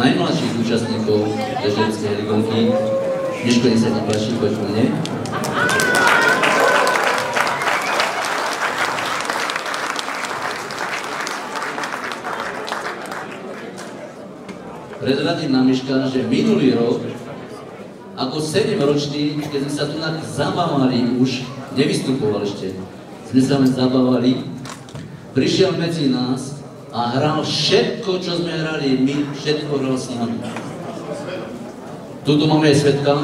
najmladších účastníkov Dežeckej ligonky. Miško, nech sa ti páči, poď ku mne. Prezradím na Miška, že minulý rok, ako 7 ročný, keď sme sa tu zabávali, už nevystupoval ešte, sme sa len zabávali, prišiel medzi nás a hral všetko, čo sme hrali my, všetko hral s nami. Tuto máme aj svetka.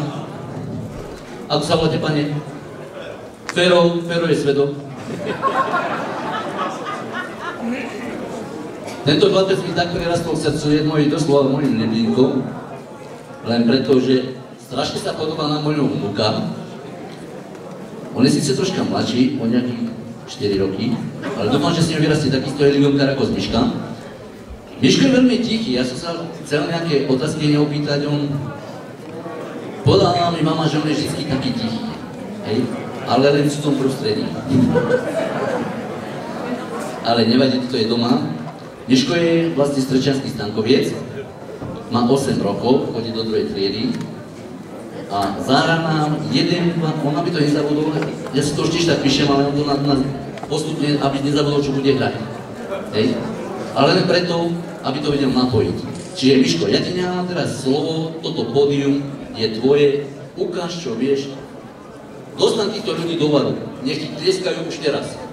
Ako sa voláte, pane? Fero, Fero je svedok. Tento chlapec mi tak prirastol k srdcu, je môj doslova môjim neblinkom, len preto, že strašne sa podobá na môjho vnúka. On je síce troška mladší, o nejakých 4 roky, ale dúfam, že s ním vyrastie takisto helikopter ako z Miška. Miško je veľmi tichý, ja som sa chcel nejaké otázky neopýtať, on povedala mi mama, že on je vždy taký tichý, hej? ale len v tom prostredí. ale nevadí, to je doma. Miško je vlastne strečanský stankoviec, má 8 rokov, chodí do druhej triedy a záhra nám jeden, on aby to nezabudol, ja si to už tiež tak píšem, ale on to na, na postupne, aby nezabudol, čo bude hrať. Hej? Ale len preto, aby to vedel napojiť. Čiže Miško, ja ti nemám teraz slovo, toto pódium je tvoje, ukáž čo vieš, dostan týchto ľudí do vadu, nech ti tleskajú už teraz.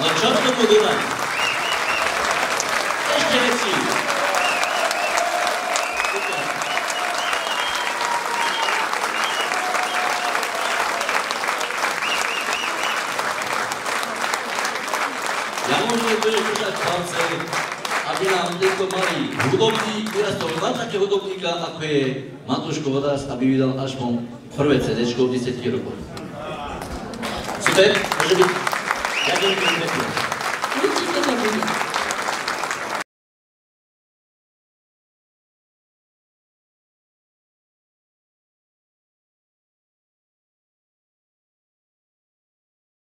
На czarną godzinę. Jeszcze leci. Ja może wyrzucać palce, aby nam tylko mali hudobník vyrastol na také hudobníka, ako je Matúško Vodás, aby vydal aspoň prvé CD v 10 rokov. Super, môže byť. Ďakujem pekne. Určite to bude.